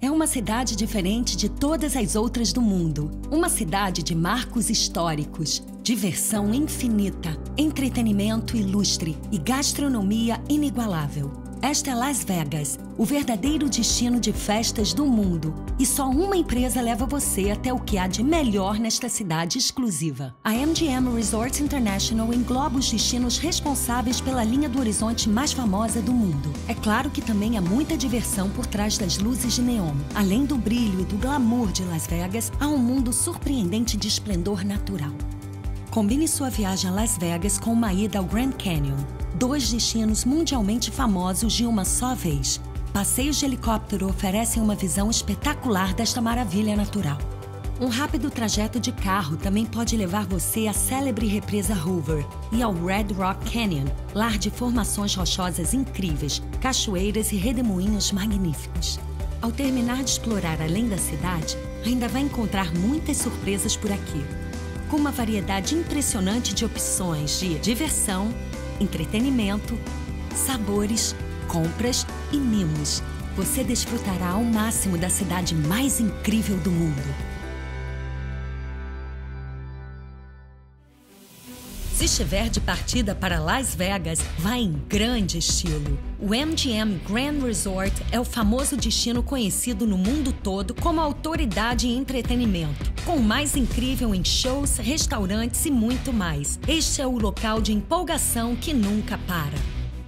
É uma cidade diferente de todas as outras do mundo. Uma cidade de marcos históricos, diversão infinita, entretenimento ilustre e gastronomia inigualável. Esta é Las Vegas, o verdadeiro destino de festas do mundo. E só uma empresa leva você até o que há de melhor nesta cidade exclusiva. A MGM Resorts International engloba os destinos responsáveis pela linha do horizonte mais famosa do mundo. É claro que também há muita diversão por trás das luzes de neon. Além do brilho e do glamour de Las Vegas, há um mundo surpreendente de esplendor natural. Combine sua viagem a Las Vegas com uma ida ao Grand Canyon dois destinos mundialmente famosos de uma só vez. Passeios de helicóptero oferecem uma visão espetacular desta maravilha natural. Um rápido trajeto de carro também pode levar você à célebre represa Hoover e ao Red Rock Canyon, lar de formações rochosas incríveis, cachoeiras e redemoinhos magníficos. Ao terminar de explorar além da cidade, ainda vai encontrar muitas surpresas por aqui. Com uma variedade impressionante de opções de diversão, entretenimento, sabores, compras e mimos. Você desfrutará ao máximo da cidade mais incrível do mundo. Se estiver de partida para Las Vegas, vá em grande estilo. O MGM Grand Resort é o famoso destino conhecido no mundo todo como autoridade em entretenimento, com o mais incrível em shows, restaurantes e muito mais. Este é o local de empolgação que nunca para.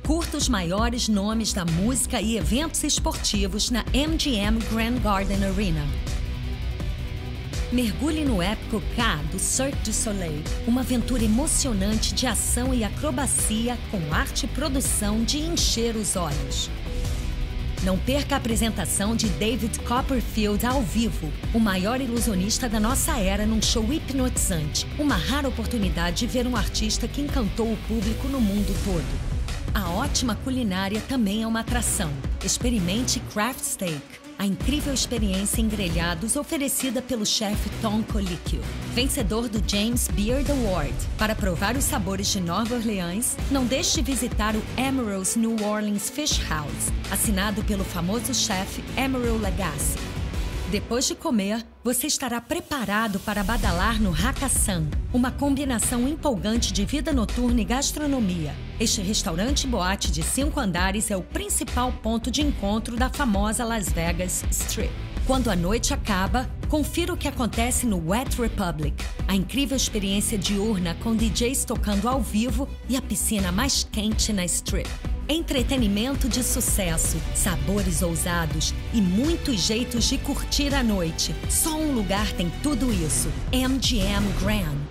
Curta os maiores nomes da música e eventos esportivos na MGM Grand Garden Arena. Mergulhe no épico K do Cirque du Soleil, uma aventura emocionante de ação e acrobacia com arte e produção de encher os olhos. Não perca a apresentação de David Copperfield ao vivo, o maior ilusionista da nossa era num show hipnotizante. Uma rara oportunidade de ver um artista que encantou o público no mundo todo. A ótima culinária também é uma atração. Experimente Craft Steak a incrível experiência em grelhados oferecida pelo chefe Tom Colicchio, vencedor do James Beard Award. Para provar os sabores de Nova Orleans, não deixe de visitar o Emerald's New Orleans Fish House, assinado pelo famoso chefe Emerald Lagasse. Depois de comer, você estará preparado para badalar no Hakkasan, uma combinação empolgante de vida noturna e gastronomia. Este restaurante boate de cinco andares é o principal ponto de encontro da famosa Las Vegas Strip. Quando a noite acaba, confira o que acontece no Wet Republic, a incrível experiência diurna com DJs tocando ao vivo e a piscina mais quente na Strip. Entretenimento de sucesso, sabores ousados e muitos jeitos de curtir a noite. Só um lugar tem tudo isso: MGM Grand.